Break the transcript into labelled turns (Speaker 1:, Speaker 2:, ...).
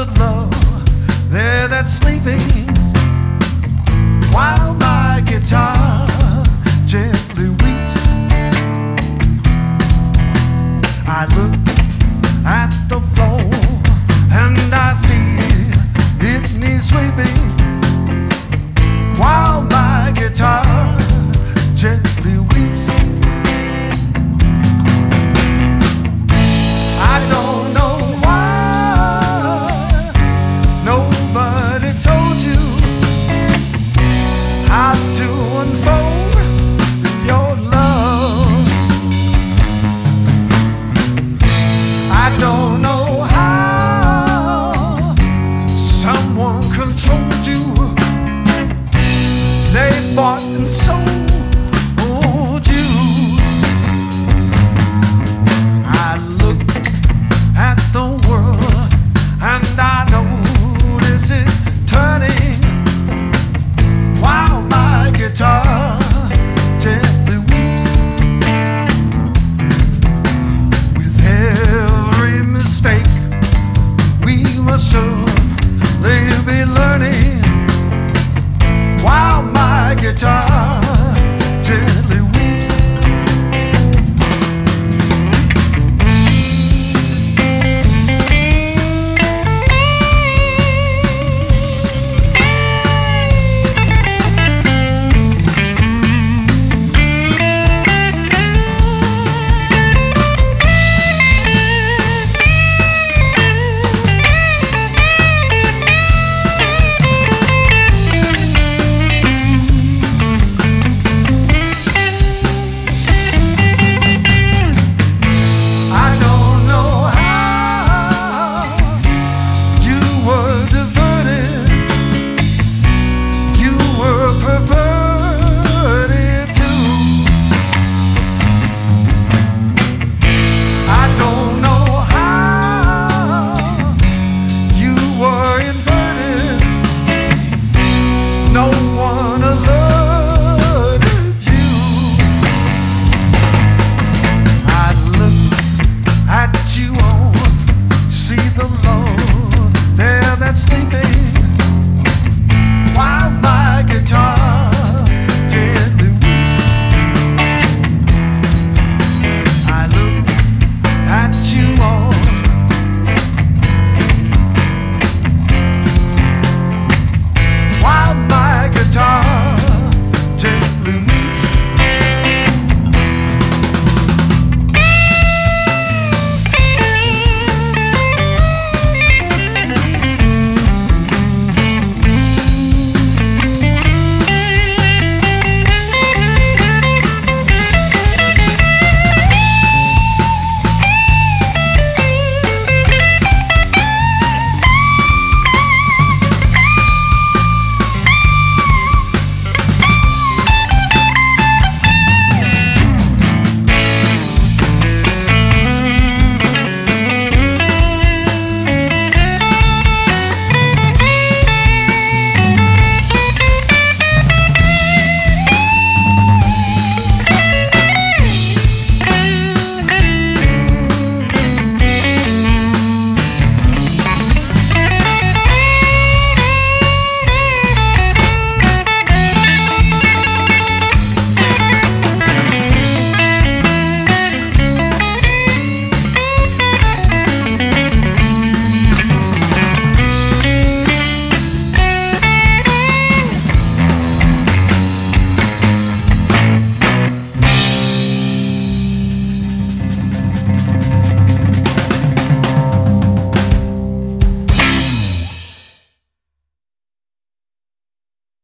Speaker 1: of love, there that's sleeping while my guitar. I don't know how someone controlled you. They bought and sold Não